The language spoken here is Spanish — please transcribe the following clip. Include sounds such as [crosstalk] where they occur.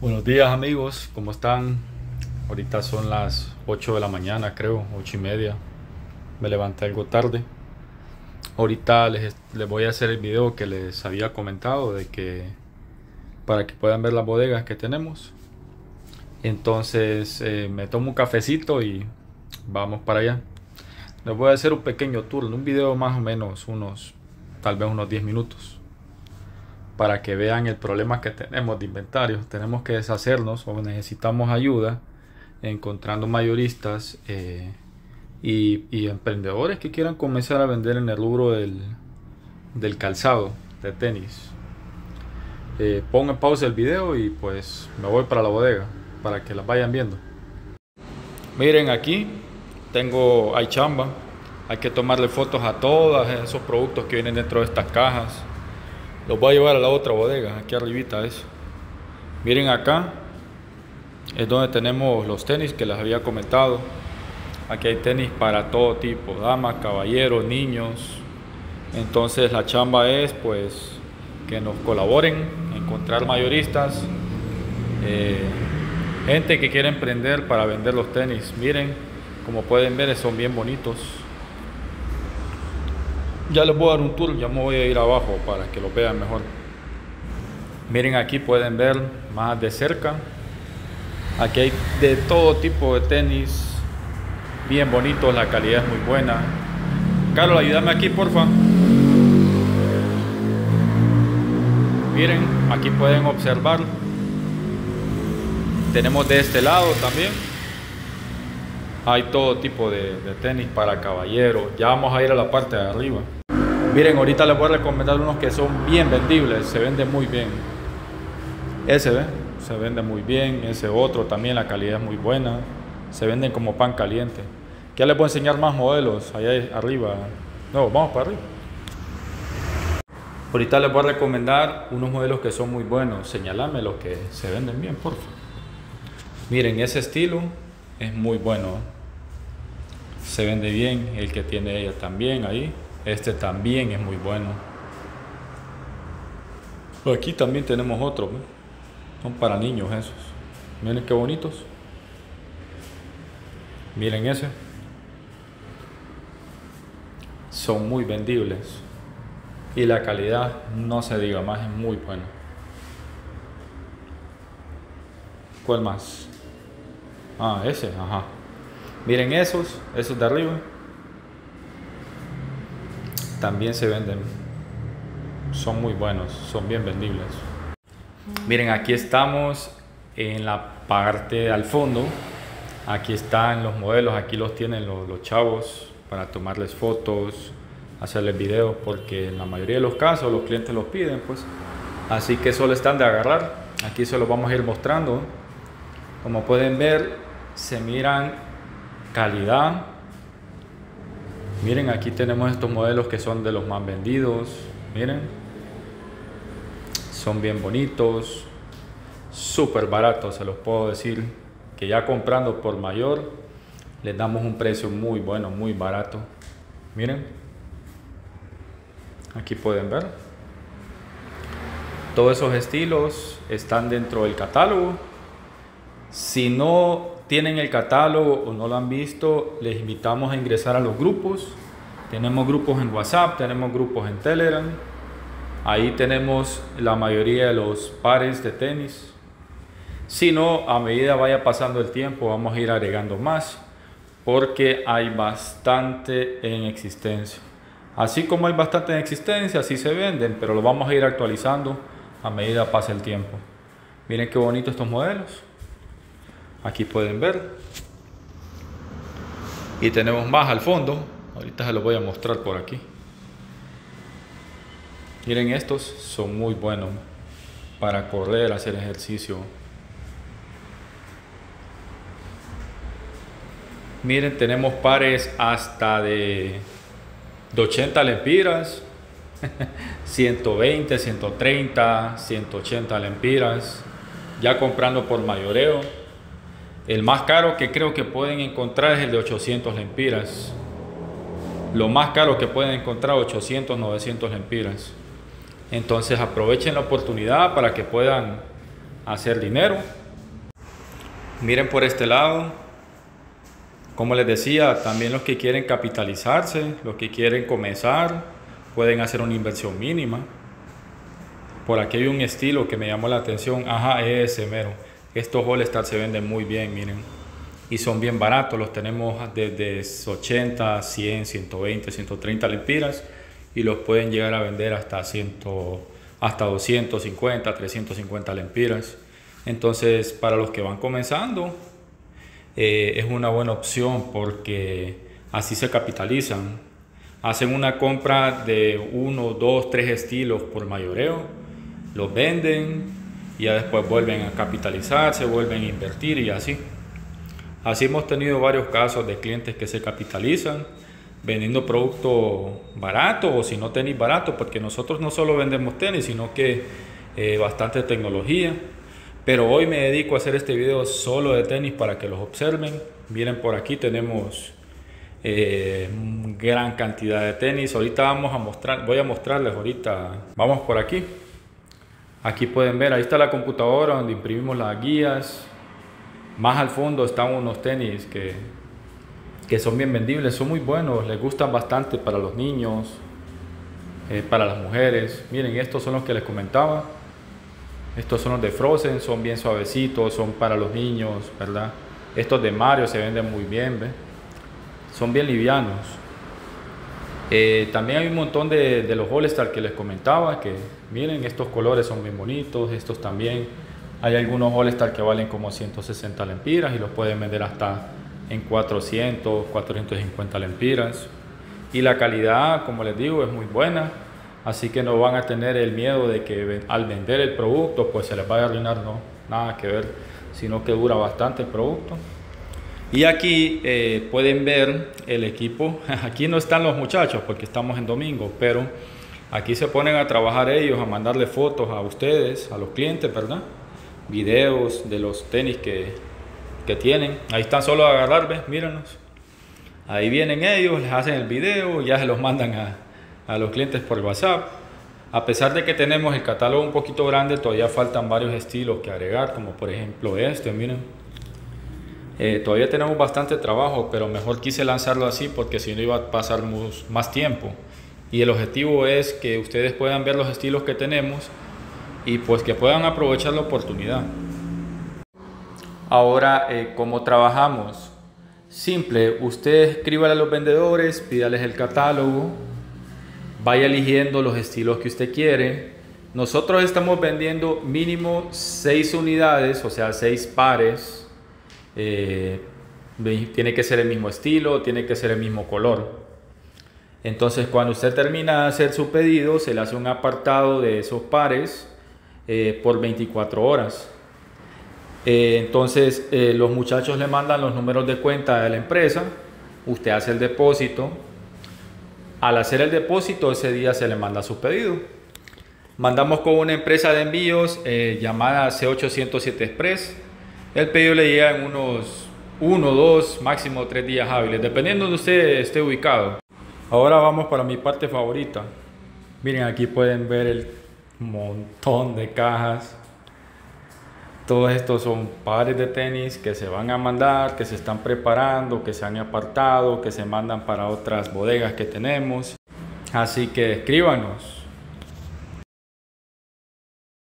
Buenos días amigos, ¿cómo están? Ahorita son las 8 de la mañana creo, 8 y media. Me levanté algo tarde. Ahorita les, les, voy a hacer el video que les había comentado de que para que puedan ver las bodegas que tenemos. Entonces eh, me tomo un cafecito y vamos para allá. Les voy a hacer un pequeño tour, un video más o menos unos, tal vez unos 10 minutos para que vean el problema que tenemos de inventario. Tenemos que deshacernos o necesitamos ayuda encontrando mayoristas eh, y, emprendedores que quieran comenzar a vender en el rubro del, calzado de tenis. Eh, pongo en pausa el video y pues me voy para la bodega para que las vayan viendo. Miren aquí tengo hay chamba, hay que tomarle fotos a todos esos productos que vienen dentro de estas cajas los voy a llevar a la otra bodega, aquí arribita es. Miren acá, es donde tenemos los tenis que les había comentado. Aquí hay tenis para todo tipo, damas, caballeros, niños. Entonces la chamba es pues que nos colaboren, encontrar mayoristas, eh, gente que quiere emprender para vender los tenis. Miren, como pueden ver son bien bonitos. Ya les voy a dar un tour, ya me voy a ir abajo para que lo vean mejor. Miren aquí pueden ver más de cerca. Aquí hay de todo tipo de tenis, bien bonitos, la calidad es muy buena. Carlos, ayúdame aquí, porfa. Miren, aquí pueden observar. Tenemos de este lado también. Hay todo tipo de tenis para caballeros. Ya vamos a ir a la parte de arriba. Miren, ahorita les voy a recomendar unos que son bien vendibles, se venden muy bien. Ese. Se vende muy bien, ese otro también, la calidad es muy buena. Se venden como pan caliente. Ya les voy a enseñar más modelos allá arriba. No, vamos para arriba. Ahorita les voy a recomendar unos modelos que son muy buenos. Señalame los que se venden bien, por favor. Miren, ese estilo es muy bueno. Se vende bien, el que tiene ella también ahí. Este también es muy bueno. Aquí también tenemos otro. Son para niños esos. Miren qué bonitos. Miren ese. Son muy vendibles. Y la calidad, no se diga más, es muy buena. ¿Cuál más? Ah, ese, ajá. Miren esos, esos de arriba también se venden. Son muy buenos, son bien vendibles. Miren, aquí estamos en la parte al fondo. Aquí están los modelos, aquí los tienen los, chavos para tomarles fotos, hacerles videos, porque en la mayoría de los casos los clientes los piden, pues. Así que solo están de agarrar. Aquí se los vamos a ir mostrando. Como pueden ver, se miran calidad, Miren, aquí tenemos estos modelos que son de los más vendidos. Miren. Son bien bonitos. Súper baratos, se los puedo decir. Que ya comprando por mayor, les damos un precio muy bueno, muy barato. Miren. Aquí pueden ver. Todos esos estilos están dentro del catálogo. Si no tienen el catálogo o no lo han visto, les invitamos a ingresar a los grupos. Tenemos grupos en WhatsApp, tenemos grupos en Telegram. Ahí tenemos la mayoría de los pares de tenis. Si no, a medida vaya pasando el tiempo, vamos a ir agregando más porque hay bastante en existencia. Así como hay bastante en existencia, así se venden, pero lo vamos a ir actualizando a medida pase el tiempo. Miren qué bonitos estos modelos. Aquí pueden ver. Y tenemos más al fondo. Ahorita se los voy a mostrar por aquí. Miren estos, son muy buenos para correr, hacer ejercicio. Miren, tenemos pares hasta de, de 80 lempiras, 120, 130, 180 lempiras, ya comprando por mayoreo. El más caro que creo que pueden encontrar es el de 800 lempiras. Lo más caro que pueden encontrar 800, 900 lempiras. Entonces aprovechen la oportunidad para que puedan hacer dinero. Miren por este lado, como les decía, también los que quieren capitalizarse, los que quieren comenzar, pueden hacer una inversión mínima. Por aquí hay un estilo que me llamó la atención, ajá, ese mero. Estos All Star se venden muy bien, miren. Y son bien baratos, los tenemos desde 80, 100, 120, 130 lempiras y los pueden llegar a vender hasta 100, hasta 250, 350 lempiras. Entonces, para los que van comenzando, eh, es una buena opción porque así se capitalizan. Hacen una compra de uno, dos, tres estilos por mayoreo, los venden y ya después vuelven a capitalizarse, vuelven a invertir y así. Así hemos tenido varios casos de clientes que se capitalizan vendiendo producto barato o si no tenis barato, porque nosotros no solo vendemos tenis, sino que eh, bastante tecnología. Pero hoy me dedico a hacer este video solo de tenis para que los observen. Miren por aquí tenemos eh, gran cantidad de tenis. Ahorita vamos a mostrar, voy a mostrarles ahorita. Vamos por aquí. Aquí pueden ver, ahí está la computadora donde imprimimos las guías. Más al fondo están unos tenis que, que son bien vendibles, son muy buenos, les gustan bastante para los niños, eh, para las mujeres. Miren, estos son los que les comentaba. Estos son los de Frozen, son bien suavecitos, son para los niños, ¿verdad? Estos de Mario se venden muy bien. Son bien livianos. Eh, también hay un montón de, de los All-Star que les comentaba, que miren, estos colores son bien bonitos, estos también. Hay algunos All-Star que valen como 160 lempiras y los pueden vender hasta en 400, 450 lempiras. Y la calidad, como les digo, es muy buena. Así que no van a tener el miedo de que al vender el producto pues se les vaya a arruinar, no, nada que ver, sino que dura bastante el producto. Y aquí eh, pueden ver el equipo, [laughs] aquí no están los muchachos porque estamos en domingo, pero aquí se ponen a trabajar ellos, a mandarle fotos a ustedes, a los clientes, ¿verdad? Videos de los tenis que, que tienen. Ahí están solo a agarrar, ¿ves? Míranos. Ahí vienen ellos, les hacen el video, ya se los mandan a, a los clientes por WhatsApp. A pesar de que tenemos el catálogo un poquito grande, todavía faltan varios estilos que agregar, como por ejemplo este, miren. Eh, todavía tenemos bastante trabajo, pero mejor quise lanzarlo así porque si no iba a pasar más tiempo. Y el objetivo es que ustedes puedan ver los estilos que tenemos y pues que puedan aprovechar la oportunidad. Ahora, eh, ¿cómo trabajamos? Simple, usted escríbale a los vendedores, pídales el catálogo, vaya eligiendo los estilos que usted quiere. Nosotros estamos vendiendo mínimo 6 unidades, o sea, 6 pares. Eh, tiene que ser el mismo estilo, tiene que ser el mismo color. Entonces, cuando usted termina de hacer su pedido, se le hace un apartado de esos pares eh, por 24 horas. Eh, entonces, los muchachos le mandan los números de cuenta de la empresa, usted hace el depósito, al hacer el depósito, ese día se le manda su pedido. Mandamos con una empresa de envíos llamada C807 Express. El pedido le llega en unos 1, 2, máximo 3 días hábiles, dependiendo de usted esté ubicado. Ahora vamos para mi parte favorita. Miren, aquí pueden ver el montón de cajas todos estos son pares de tenis que se van a mandar, que se están preparando, que se han apartado, que se mandan para otras bodegas que tenemos. Así que escríbanos.